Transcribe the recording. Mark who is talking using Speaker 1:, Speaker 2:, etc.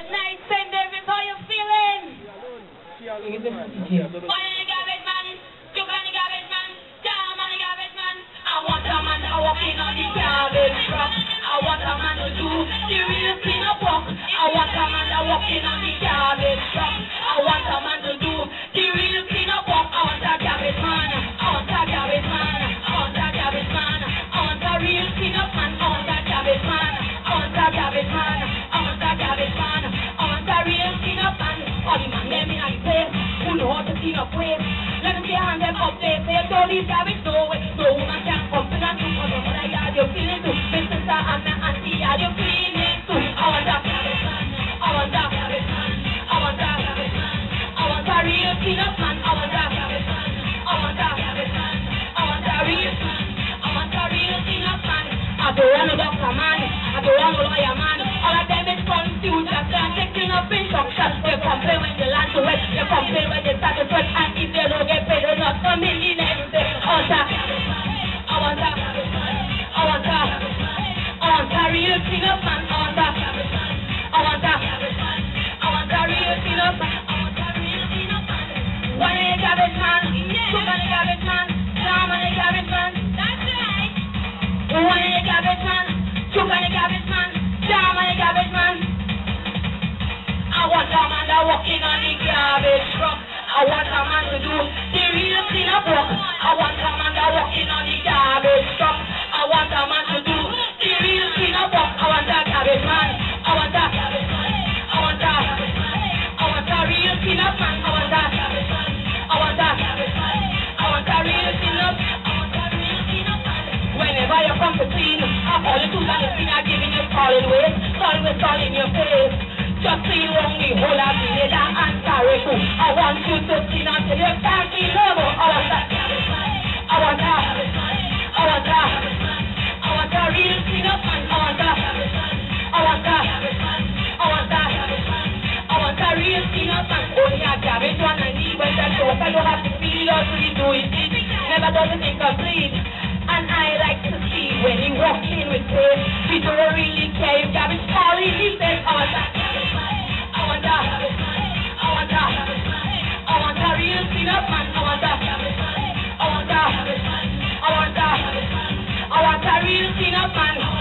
Speaker 1: garbage night, St. David, how you feeling? Know to waste. Let see hand up there. Say don't leave no way. No woman can come to that room. Cause you feeling too. Auntie feeling too. I want a garbage man. I want a garbage man. I want a garbage man. I want a real clean up man. I want a garbage man. I want a garbage man. I want a real man. I want a real clean up man. I don't want doctor man. I don't want lawyer man. All of them is confused. They complain that walking on the garbage truck. I want a man to do the real clean up work. I want a man that walking on the garbage truck. I want a man to do the real clean up work. I want a garbage man. I want a garbage man. I want a I want a real clean up man. I want a garbage man. I want a garbage man. I want a real clean up. Man. Whenever you come to clean, I call you to the clean. I giving you solid waste, solid waste all in your face. Wrong the whole of the and carry. I want you to until you can't want that. I want that. I want that. I want a real up. I want that. I want that. I want that. Real. Only a one I that don't have to feel or to do it. Never does. And I like to see when he walk in with faith. We don't really care if all in his face. I I that. I a man.